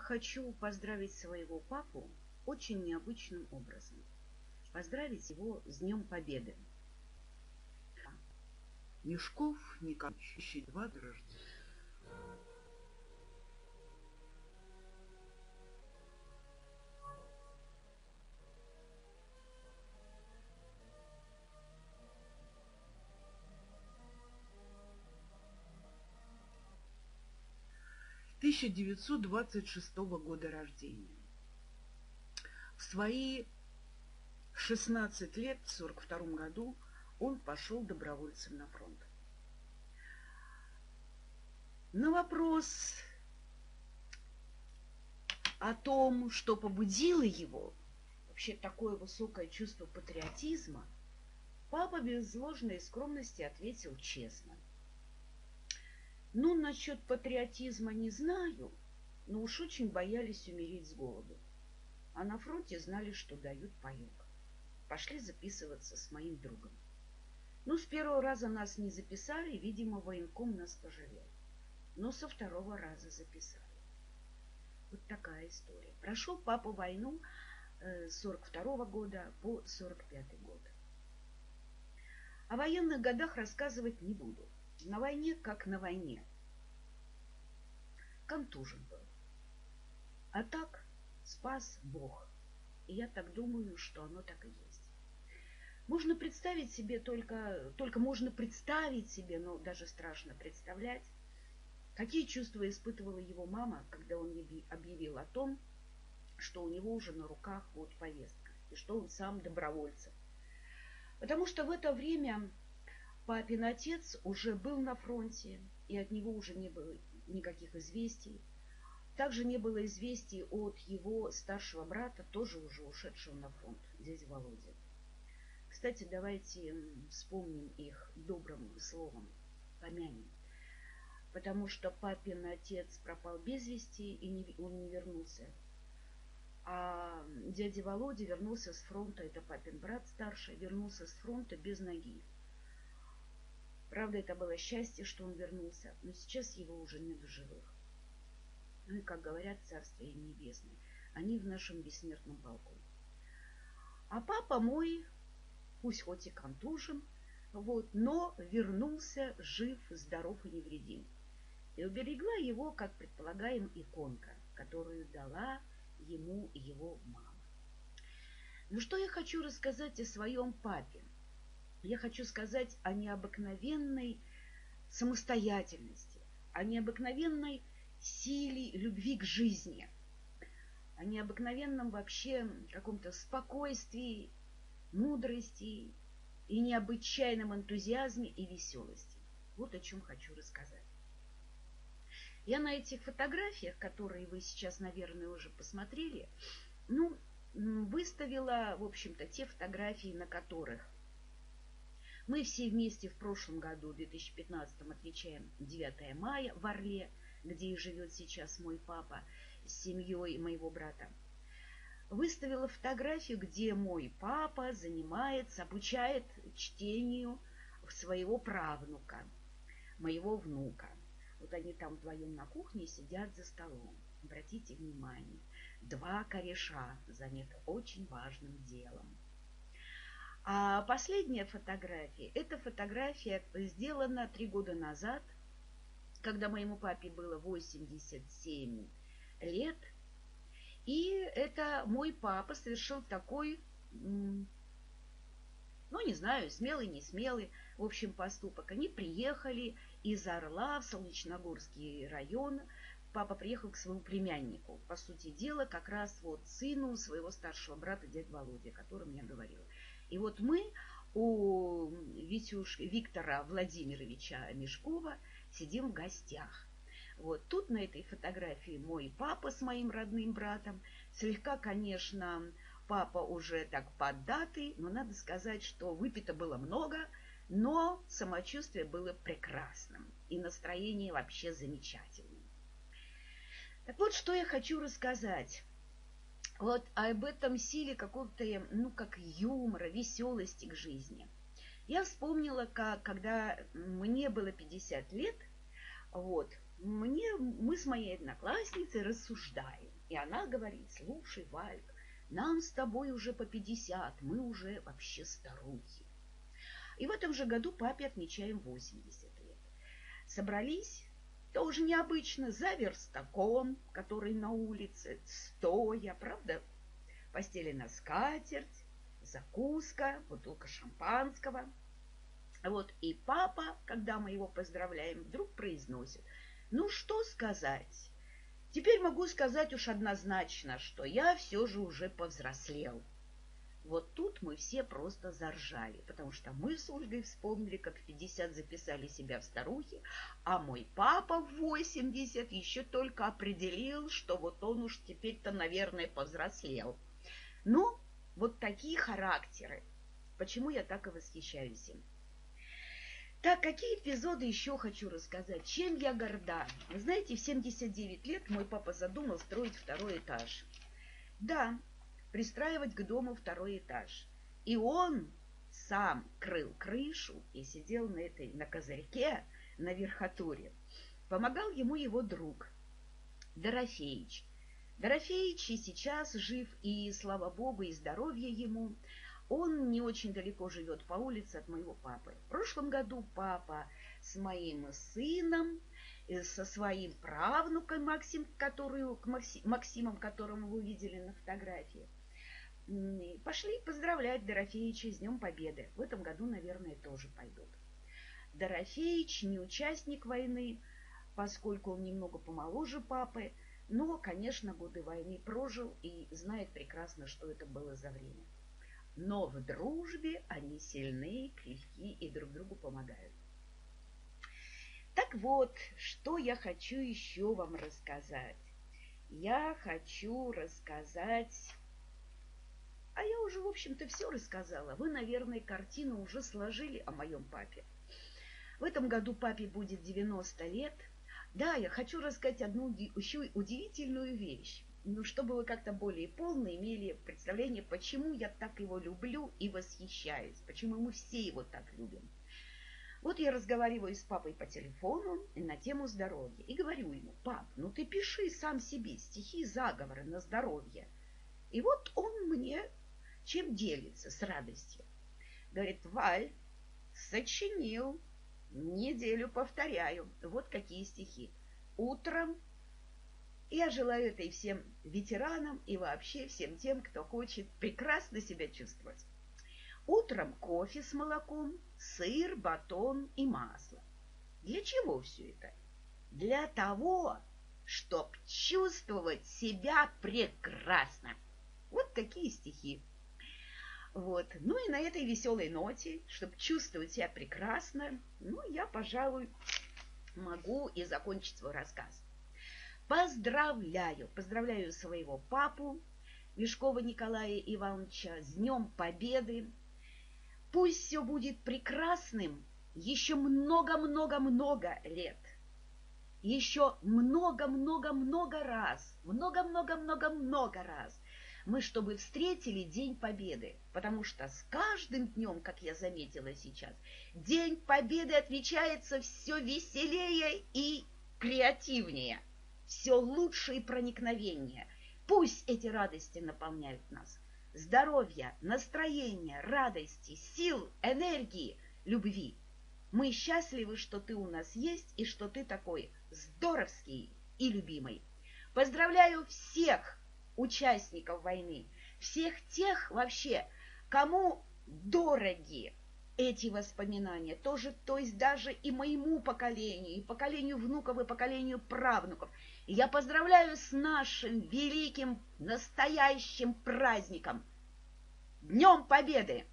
хочу поздравить своего папу очень необычным образом. Поздравить его с Днем Победы. Мешков Николаевич, два рождения. 1926 года рождения. В свои 16 лет, в 1942 году, он пошел добровольцем на фронт. На вопрос о том, что побудило его, вообще такое высокое чувство патриотизма, папа без ложной скромности ответил честно – ну, насчет патриотизма не знаю, но уж очень боялись умереть с голоду. А на фронте знали, что дают паёк. Пошли записываться с моим другом. Ну, с первого раза нас не записали, видимо, военком нас пожалел. Но со второго раза записали. Вот такая история. Прошел папа войну э, с 42 -го года по 45 год. О военных годах рассказывать не буду. На войне, как на войне. Контужен был. А так спас Бог. И я так думаю, что оно так и есть. Можно представить себе только, только можно представить себе, но даже страшно представлять, какие чувства испытывала его мама, когда он объявил о том, что у него уже на руках вот повестка, и что он сам добровольцем. Потому что в это время Папин отец уже был на фронте, и от него уже не было никаких известий. Также не было известий от его старшего брата, тоже уже ушедшего на фронт, дяди Володи. Кстати, давайте вспомним их добрым словом, помянем. Потому что папин отец пропал без вести, и не, он не вернулся. А дядя Володя вернулся с фронта, это папин брат старший, вернулся с фронта без ноги. Правда, это было счастье, что он вернулся, но сейчас его уже нет в живых. Ну и, как говорят, Царствие Небесное, они в нашем бессмертном полку. А папа мой, пусть хоть и контужен, вот, но вернулся жив, здоров и невредим. И уберегла его, как предполагаем, иконка, которую дала ему его мама. Ну что я хочу рассказать о своем папе? Я хочу сказать о необыкновенной самостоятельности, о необыкновенной силе любви к жизни, о необыкновенном вообще каком-то спокойствии, мудрости и необычайном энтузиазме и веселости. Вот о чем хочу рассказать. Я на этих фотографиях, которые вы сейчас, наверное, уже посмотрели, ну, выставила, в общем-то, те фотографии, на которых мы все вместе в прошлом году, в 2015, отмечаем 9 мая в Орле, где и живет сейчас мой папа с семьей моего брата. Выставила фотографию, где мой папа занимается, обучает чтению своего правнука, моего внука. Вот они там вдвоем на кухне сидят за столом. Обратите внимание, два кореша заняты очень важным делом. А последняя фотография, эта фотография сделана три года назад, когда моему папе было 87 лет. И это мой папа совершил такой, ну, не знаю, смелый, не смелый, в общем, поступок. Они приехали из Орла в Солнечногорский район. Папа приехал к своему племяннику, по сути дела, как раз вот сыну своего старшего брата, дядь Володя, о котором я говорила. И вот мы у Витюш, Виктора Владимировича Мешкова сидим в гостях. Вот тут на этой фотографии мой папа с моим родным братом. Слегка, конечно, папа уже так поддатый, но надо сказать, что выпито было много, но самочувствие было прекрасным и настроение вообще замечательным. Так вот, что я хочу рассказать. Вот об этом силе какого-то, ну, как юмора, веселости к жизни. Я вспомнила, как, когда мне было 50 лет, вот, мне, мы с моей одноклассницей рассуждаем. И она говорит, слушай, Вальк, нам с тобой уже по пятьдесят, мы уже вообще старухи. И в этом же году папе отмечаем 80 лет. Собрались, тоже необычно, за верстаком, который на улице, стоя, правда? Постелена скатерть, закуска, бутылка шампанского. Вот и папа, когда мы его поздравляем, вдруг произносит, ну что сказать, теперь могу сказать уж однозначно, что я все же уже повзрослел. Вот тут мы все просто заржали, потому что мы с Ольгой вспомнили, как в 50 записали себя в старухи, а мой папа в 80 еще только определил, что вот он уж теперь-то, наверное, повзрослел. Ну, вот такие характеры. Почему я так и восхищаюсь им? Так, какие эпизоды еще хочу рассказать? Чем я горда? Вы знаете, в 79 лет мой папа задумал строить второй этаж. Да, пристраивать к дому второй этаж. И он сам крыл крышу и сидел на этой, на козырьке, на верхотуре. Помогал ему его друг Дорофеич. Дорофеич и сейчас жив, и, слава богу, и здоровье ему. Он не очень далеко живет по улице от моего папы. В прошлом году папа с моим сыном, э, со своим правнуком Максим, которую, Максимом, которого вы видели на фотографии, пошли поздравлять Дорофеича с Днем Победы. В этом году, наверное, тоже пойдут. Дорофеич не участник войны, поскольку он немного помоложе папы, но, конечно, годы войны прожил и знает прекрасно, что это было за время. Но в дружбе они сильны, крепки и друг другу помогают. Так вот, что я хочу еще вам рассказать? Я хочу рассказать... А я уже, в общем-то, все рассказала. Вы, наверное, картину уже сложили о моем папе. В этом году папе будет 90 лет – да, я хочу рассказать одну еще удивительную вещь, ну, чтобы вы как-то более полно имели представление, почему я так его люблю и восхищаюсь, почему мы все его так любим. Вот я разговариваю с папой по телефону на тему здоровья и говорю ему, пап, ну ты пиши сам себе стихи заговоры на здоровье. И вот он мне чем делится с радостью. Говорит, Валь, сочинил Неделю повторяю. Вот какие стихи. Утром я желаю это и всем ветеранам, и вообще всем тем, кто хочет прекрасно себя чувствовать. Утром кофе с молоком, сыр, батон и масло. Для чего все это? Для того, чтобы чувствовать себя прекрасно. Вот такие стихи. Вот. Ну и на этой веселой ноте, чтобы чувствовать себя прекрасно, ну, я, пожалуй, могу и закончить свой рассказ. Поздравляю, поздравляю своего папу, Мешкова Николая Ивановича, с Днем Победы. Пусть все будет прекрасным еще много-много-много лет. Еще много-много-много раз, много-много-много-много раз мы чтобы встретили День Победы, потому что с каждым днем, как я заметила сейчас, День Победы отмечается все веселее и креативнее, все лучше и проникновение. Пусть эти радости наполняют нас. Здоровья, настроения, радости, сил, энергии, любви. Мы счастливы, что ты у нас есть и что ты такой здоровский и любимый. Поздравляю всех участников войны, всех тех вообще, кому дороги эти воспоминания, тоже, то есть даже и моему поколению, и поколению внуков, и поколению правнуков. Я поздравляю с нашим великим настоящим праздником, Днем Победы!